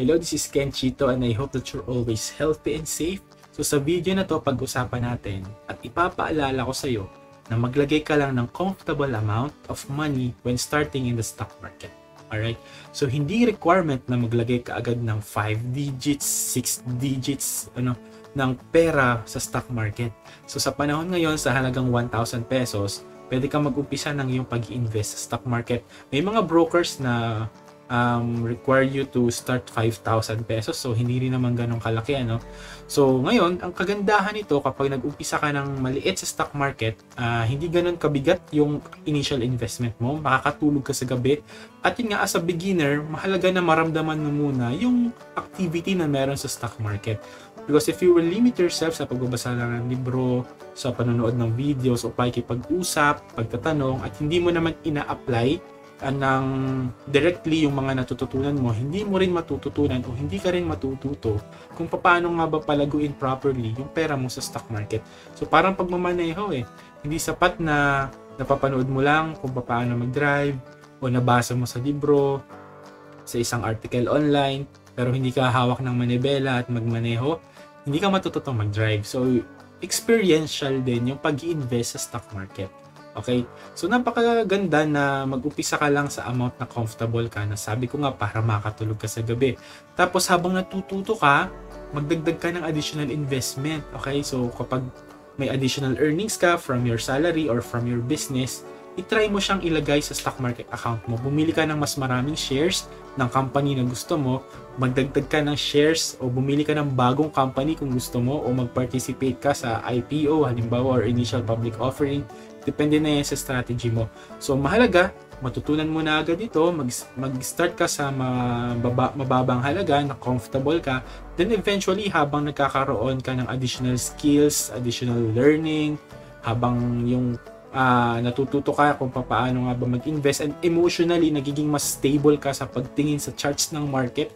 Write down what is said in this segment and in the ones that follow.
Hello, this is Ken Chito and I hope that you're always healthy and safe. So sa video na to, pag-usapan natin at ipapaalala ko sa iyo na maglagay ka lang ng comfortable amount of money when starting in the stock market. Alright? So hindi requirement na maglagay ka agad ng 5 digits, 6 digits, ano, ng pera sa stock market. So sa panahon ngayon sa halagang 1,000 pesos, pwede kang mag-umpisa ng iyong pag-invest sa stock market. May mga brokers na um, require you to start 5,000 pesos. So, hindi rin naman ganun kalaki. Ano? So, ngayon, ang kagandahan nito kapag nag-umpisa ka ng maliit sa stock market, uh, hindi ganun kabigat yung initial investment mo. Makakatulog ka sa gabi. At yun nga, as a beginner, mahalaga na maramdaman mo muna yung activity na meron sa stock market. Because if you will limit yourself sa pagbabasa lang ng libro, sa panonood ng videos, o pakikipag-usap, pagtatanong, at hindi mo naman ina-apply ng directly yung mga natututunan mo, hindi mo rin matututunan o hindi ka rin matututo kung paano nga ba palaguin properly yung pera mo sa stock market. So parang pagmamaneho eh, hindi sapat na napapanood mo lang kung paano mag-drive o nabasa mo sa libro, sa isang article online, pero hindi ka hawak ng manibela at magmaneho, hindi ka matututong mag-drive. So experiential din yung pag invest sa stock market. Okay? So napakaganda na mag-upisa ka lang sa amount na comfortable ka na sabi ko nga para makatulog ka sa gabi. Tapos habang natututo ka, magdagdag ka ng additional investment. Okay? So kapag may additional earnings ka from your salary or from your business, itry mo siyang ilagay sa stock market account mo. Bumili ka ng mas maraming shares ng company na gusto mo, magdagdag ka ng shares o bumili ka ng bagong company kung gusto mo o mag-participate ka sa IPO, halimbawa or initial public offering. Depende na yan sa strategy mo. So mahalaga, matutunan mo na agad ito, mag, mag-start ka sa mababa, mababang halaga na comfortable ka, then eventually habang nagkakaroon ka ng additional skills, additional learning, habang yung uh, natututo ka kung paano nga ba mag-invest and emotionally nagiging mas stable ka sa pagtingin sa charts ng market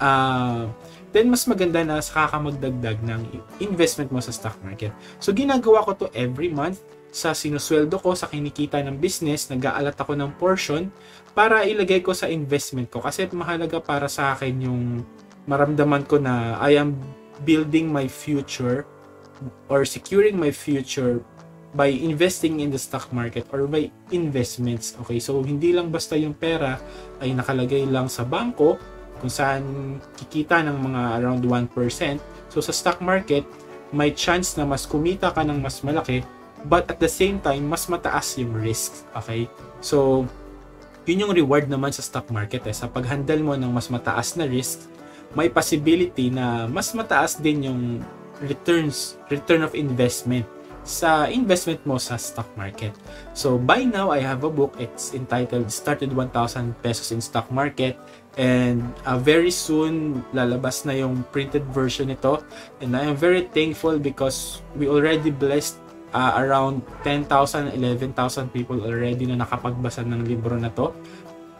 uh, then mas maganda na saka ka magdagdag ng investment mo sa stock market. So ginagawa ko to every month sa sinusweldo ko sa kinikita ng business, nag-aalat ako ng portion para ilagay ko sa investment ko kasi mahalaga para sa akin yung maramdaman ko na I am building my future or securing my future by investing in the stock market or by investments. Okay, so hindi lang basta yung pera ay nakalagay lang sa bangko kung saan kikita ng mga around 1%. So sa stock market, may chance na mas kumita ka ng mas malaki but at the same time, mas mataas yung risk. Okay? So, yun yung reward naman sa stock market. Eh. Sa pag-handle mo ng mas mataas na risk, may possibility na mas mataas din yung returns, return of investment sa investment mo sa stock market. So by now, I have a book. It's entitled Started 1,000 Pesos in Stock Market. And uh, very soon, lalabas na yung printed version nito. And I am very thankful because we already blessed uh, around 10,000, 11,000 people already na nakapagbasa ng libro na to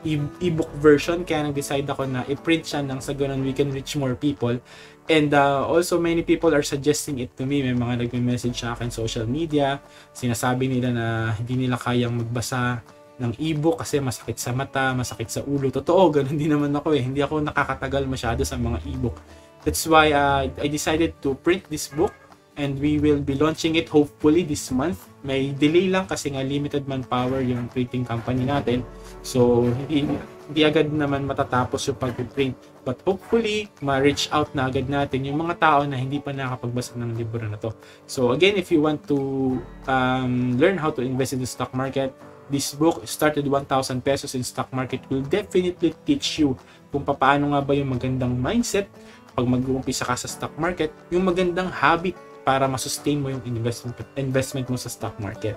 e-book version kaya nag-decide ako na i-print siya nang sa ganun we can reach more people and uh, also many people are suggesting it to me may mga nagme-message sa akin social media sinasabi nila na hindi nila kayang magbasa ng e-book kasi masakit sa mata, masakit sa ulo. Totoo, ganun din naman ako eh. Hindi ako nakakatagal masyado sa mga e-book. That's why uh, I decided to print this book and we will be launching it hopefully this month. May delay lang kasi nga limited manpower yung printing company natin. So, hindi, hindi agad naman matatapos yung pag-print. But hopefully, ma-reach out na agad natin yung mga tao na hindi pa nakapagbasa ng libro na to. So again, if you want to um, learn how to invest in the stock market, this book, Started 1,000 Pesos in Stock Market, will definitely teach you kung paano nga ba yung magandang mindset pag mag-uumpisa ka sa stock market, yung magandang habit para ma-sustain mo yung investment investment mo sa stock market.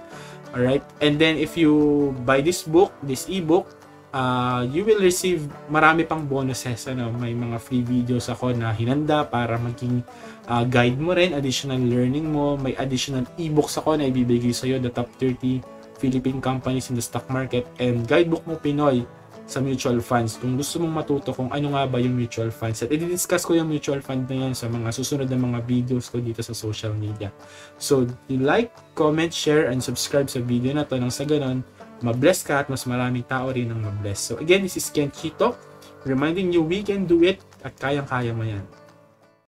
All right? And then if you buy this book, this ebook, uh, you will receive marami pang bonuses. Ano, may mga free videos ako na hinanda para maging uh, guide mo rin, additional learning mo, may additional ebooks ako na ibibigay sa iyo, the top 30 Philippine companies in the stock market and guidebook mo Pinoy sa mutual funds. Kung gusto mong matuto kung ano nga ba yung mutual funds. At i-discuss ko yung mutual fund na yan sa mga susunod na mga videos ko dito sa social media. So, like, comment, share, and subscribe sa video na to nang sa ganon, mabless ka at mas maraming tao rin ang mabless. So, again, this is Ken Chito reminding you we can do it at kayang-kaya mo yan.